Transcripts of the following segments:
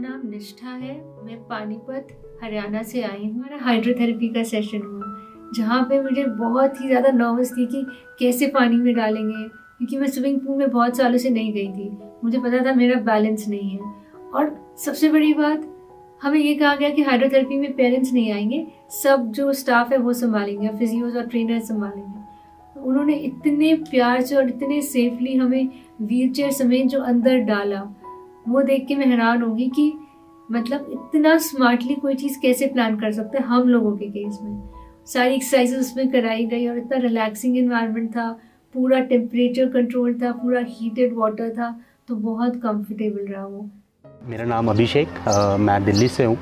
नाम निष्ठा है। मैं पानीपत, हरियाणा से आई हूँ हमारा हाइड्रोथेरेपी का सेशन हुआ, जहाँ पे मुझे बहुत ही ज़्यादा नर्वस थी कि कैसे पानी में डालेंगे, क्योंकि मैं स्विमिंग पूल में बहुत सालों से नहीं गई थी। मुझे पता था मेरा बैलेंस नहीं है। और सबसे बड़ी बात, हमें ये कहा गया कि हाइड्रोथेरेपी में पेरेंट्स नहीं आएँगे, सब जो स्टाफ है वो संभालेंगे फिजियोज और ट्रेनर संभालेंगे। उन्होंने इतने प्यार से और इतने सेफली हमें व्हील चेयर समेत जो अंदर डाला वो देख के मैं हैरान होगी कि मतलब इतना स्मार्टली कोई चीज़ कैसे प्लान कर सकते हैं हम लोगों के केस में? सारी एक्सरसाइजेस उसमें कराई गई और इतना रिलैक्सिंग इन्वायरमेंट था पूरा टेम्परेचर कंट्रोल था पूरा हीटेड वाटर था तो बहुत कंफर्टेबल रहा वो। मेरा नाम अभिषेक मैं दिल्ली से हूँ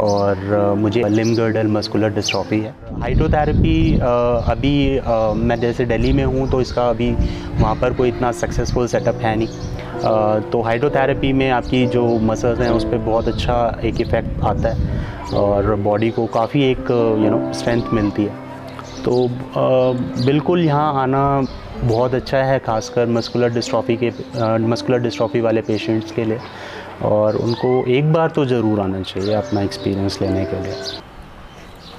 और मुझे लिम गर्डल मस्कुलर डिस्ट्रॉफी है हाइड्रोथेरेपी अभी आ, मैं जैसे दिल्ली में हूँ तो इसका अभी वहाँ पर कोई इतना सक्सेसफुल सेटअप है नहीं। तो हाइड्रोथेरेपी में आपकी जो मसल्स हैं, उस पर बहुत अच्छा एक इफ़ेक्ट आता है और बॉडी को काफ़ी एक यू नो स्ट्रेंथ मिलती है। तो बिल्कुल यहाँ आना बहुत अच्छा है, खासकर मस्कुलर डिस्ट्रॉफी के मस्कुलर डिस्ट्रॉफी वाले पेशेंट्स के लिए। और उनको एक बार तो ज़रूर आना चाहिए अपना एक्सपीरियंस लेने के लिए।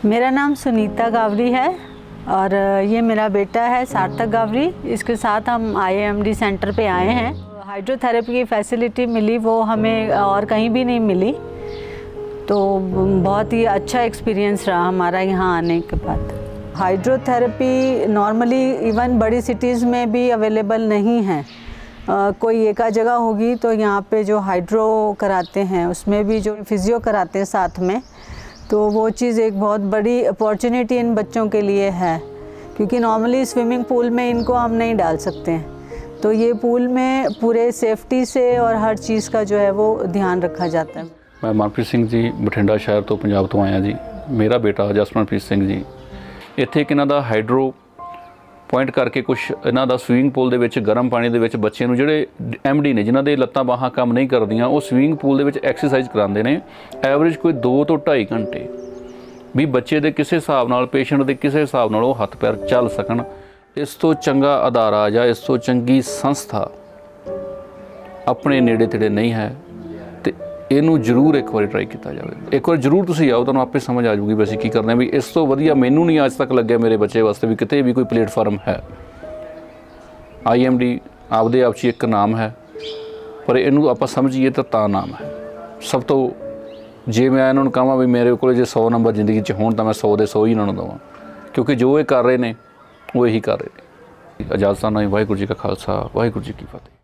मेरा नाम सुनीता गावरी है और ये मेरा बेटा है सार्थक गावरी। इसके साथ हम आईएमडी सेंटर पे आए हैं। हाइड्रोथेरेपी की फैसिलिटी मिली वो हमें और कहीं भी नहीं मिली। तो बहुत ही अच्छा एक्सपीरियंस रहा हमारा यहाँ आने के बाद। हाइड्रोथेरेपी नॉर्मली इवन बड़ी सिटीज़ में भी अवेलेबल नहीं है। आ, कोई एक जगह होगी तो यहाँ पे जो हाइड्रो कराते हैं उसमें भी जो फिजियो कराते हैं साथ में तो वो चीज़ एक बहुत बड़ी अपॉर्चुनिटी इन बच्चों के लिए है। क्योंकि नॉर्मली स्विमिंग पूल में इनको हम नहीं डाल सकते। हैं तो ये पूल में पूरे सेफ्टी से और हर चीज़ का जो है वो ध्यान रखा जाता है मैं मनप्रीत ਸਿੰਘ ਜੀ ਬਠਿੰਡਾ ਸ਼ਹਿਰ ਤੋਂ ਪੰਜਾਬ ਤੋਂ ਆਇਆ ਜੀ ਮੇਰਾ ਬੇਟਾ ਜਸਮਨਪ੍ਰੀਤ ਸਿੰਘ ਜੀ ਇੱਥੇ ਇੱਕ ਇਹਨਾਂ ਦਾ ਹਾਈਡਰੋ ਪੁਆਇੰਟ ਕਰਕੇ ਕੁਝ ਇਹਨਾਂ ਦਾ ਸਵੀਮਿੰਗ ਪੂਲ ਦੇ ਵਿੱਚ ਗਰਮ ਪਾਣੀ ਦੇ ਵਿੱਚ ਬੱਚੇ ਨੂੰ ਜਿਹੜੇ ਐਮਡੀ ਨੇ ਜਿਨ੍ਹਾਂ ਦੇ ਲੱਤਾਂ ਬਾਹਾਂ ਕੰਮ ਨਹੀਂ ਕਰਦੀਆਂ ਉਹ ਸਵੀਮਿੰਗ ਪੂਲ ਦੇ ਵਿੱਚ ਐਕਸਰਸਾਈਜ਼ ਕਰਾਉਂਦੇ ਨੇ ਐਵਰੇਜ ਕੋਈ 2 ਤੋਂ 2.5 ਘੰਟੇ ਵੀ ਬੱਚੇ ਦੇ ਕਿਸੇ ਹਿਸਾਬ ਨਾਲ ਪੇਸ਼ੈਂਟ ਦੇ ਕਿਸੇ ਹਿਸਾਬ ਨਾਲ ਉਹ ਹੱਥ ਪੈਰ ਚੱਲ ਸਕਣ ਇਸ ਤੋਂ ਚੰਗਾ ਅਦਾਰਾ ਜਾਂ ਇਸ ਤੋਂ ਚੰਗੀ ਸੰਸਥਾ ਆਪਣੇ ਨੇੜੇ ਤੇੜੇ ਨਹੀਂ ਹੈ ਤੇ ਇਹਨੂੰ ਜ਼ਰੂਰ ਇੱਕ ਵਾਰੀ ਟਰਾਈ ਕੀਤਾ ਜਾਵੇ। ਇੱਕ ਵਾਰ ਜ਼ਰੂਰ ਤੁਸੀਂ ਆਓ, ਤੁਹਾਨੂੰ ਆਪੇ ਸਮਝ ਆ ਜਾਊਗੀ ਵੀ ਅਸੀਂ ਕੀ ਕਰਦੇ ਹਾਂ ਵੀ ਇਸ ਤੋਂ ਵਧੀਆ ਮੈਨੂੰ ਨਹੀਂ ਅੱਜ ਤੱਕ ਲੱਗਿਆ ਮੇਰੇ ਬੱਚੇ ਵਾਸਤੇ ਵੀ ਕਿਤੇ ਵੀ ਕੋਈ ਪਲੇਟਫਾਰਮ ਹੈ। ਆਈਐਮਡੀ ਆਪਦੇ ਆਪ 'ਚ ਇੱਕ ਨਾਮ ਹੈ, ਪਰ ਇਹਨੂੰ ਆਪਾਂ ਸਮਝੀਏ ਤਾਂ ਤਾਂ ਨਾਮ ਹੈ। ਸਭ ਤੋਂ ਜੇ ਮੈਂ ਇਹਨਾਂ ਨੂੰ ਕਹਾਂ ਵੀ ਮੇਰੇ ਕੋਲ ਜੇ 100 ਨੰਬਰ ਜ਼ਿੰਦਗੀ 'ਚ ਹੋਣ ਤਾਂ ਮੈਂ 100 ਦੇ 100 ਹੀ ਇਹਨਾਂ ਨੂੰ ਦਵਾਂ, ਕਿਉਂਕਿ ਜੋ ਇਹ ਕਰ ਰਹੇ ਨੇ वो यही कार्य आज़ाद नहीं वाहिगुरु जी का खालसा वाहिगुरु जी की फतेह।